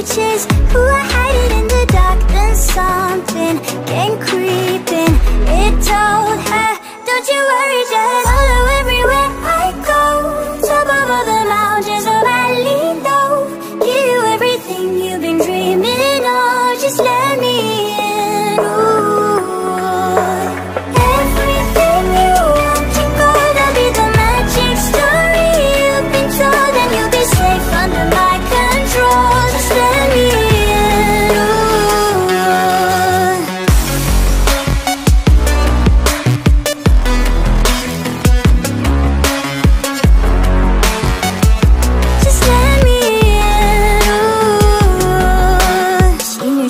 creatures who are